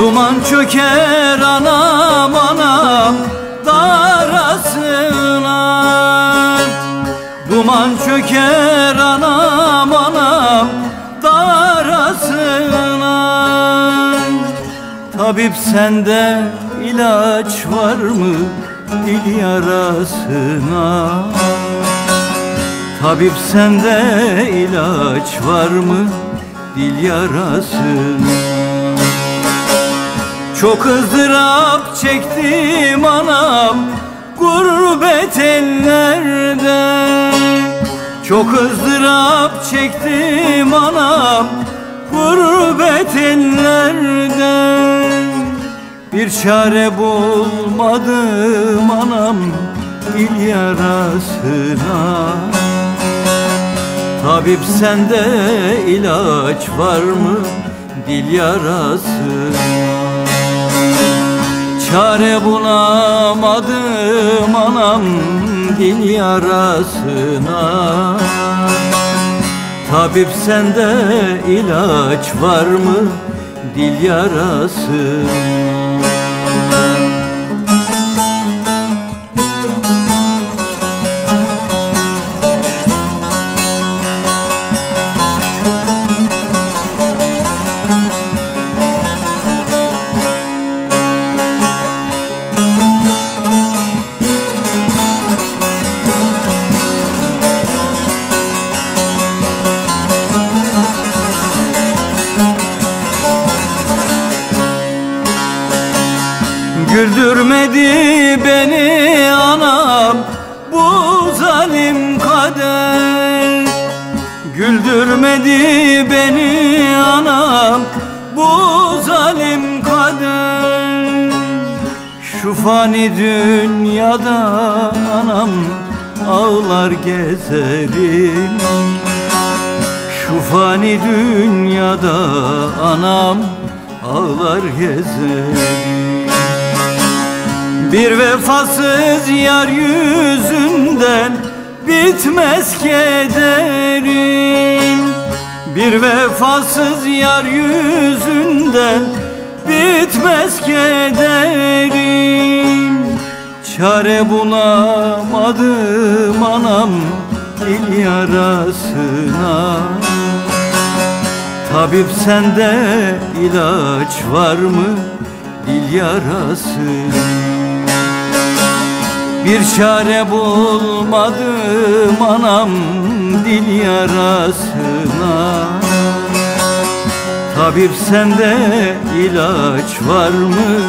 Duman çöker anam anam darasına Duman çöker anam anam darasına Tabip sende ilaç var mı dil yarasına? Tabip sende ilaç var mı dil yarasına çok ızdırap çektim anam gurbet ellerde. Çok ızdırap çektim anam gurbet ellerde. Bir çare bulmadım anam dil yarasına. Tabip sende ilaç var mı dil yarasına Çare bulamadım anam dil yarasına. Tabip sende ilaç var mı dil yarasına Güldürmedi beni anam bu zalim kader. Güldürmedi beni anam bu zalim kader. Şu fani dünyada anam ağlar gezerim. Şu fani dünyada anam ağlar gezerim bir vefasız yar yüzünden bitmez kederim Bir vefasız yar yüzünden bitmez kederim Çare bulamadım anam dil yarasına. Tabip sende ilaç var mı dil yarasına bir çare bulmadım anam dil yarasına. Tabip sende ilaç var mı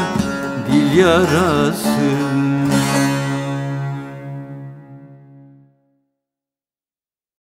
dil yarasına